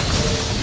box.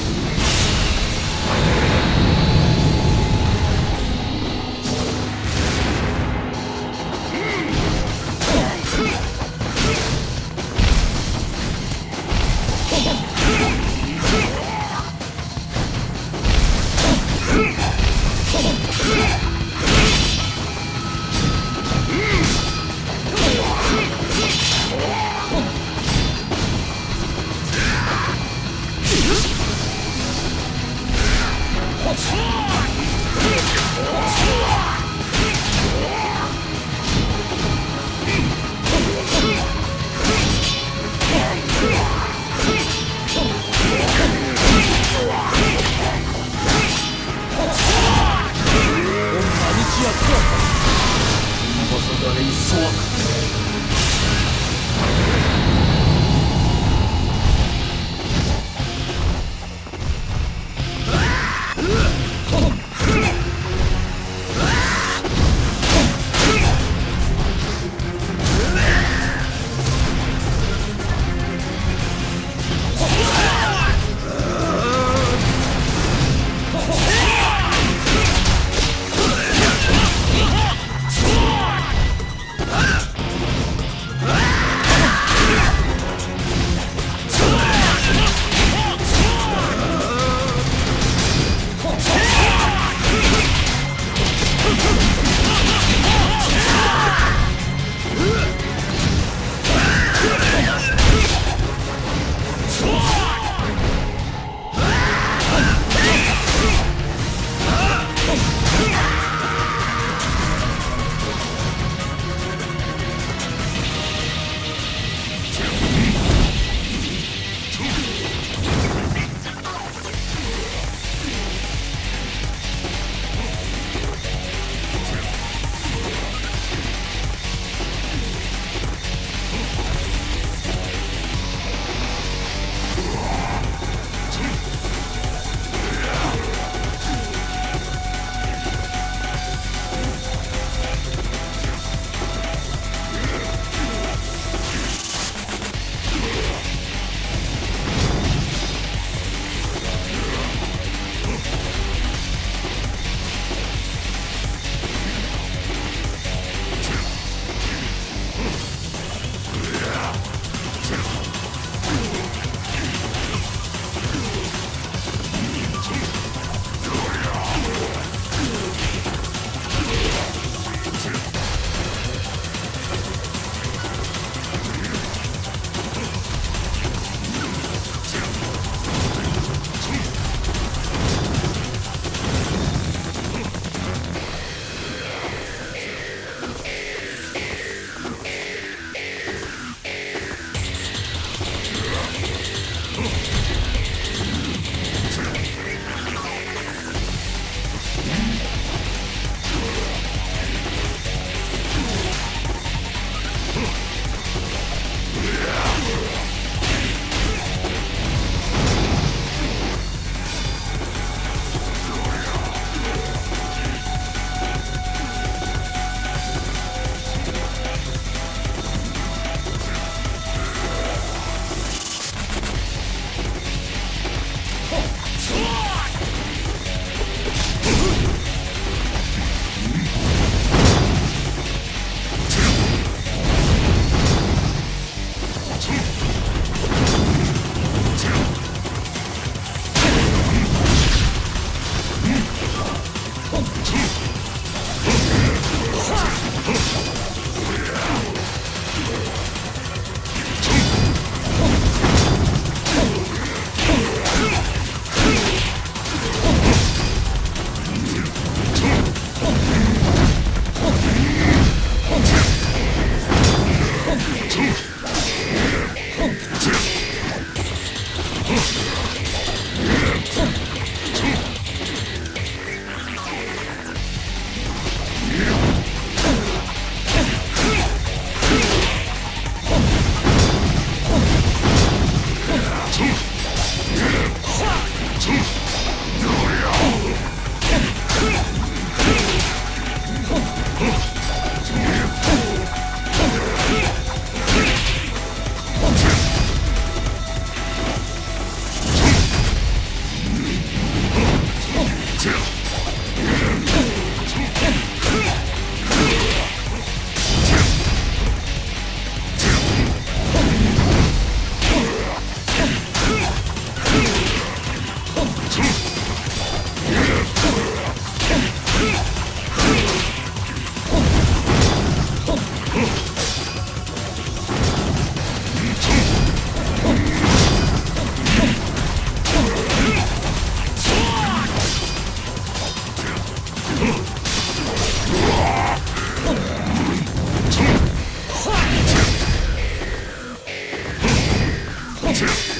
Kill him!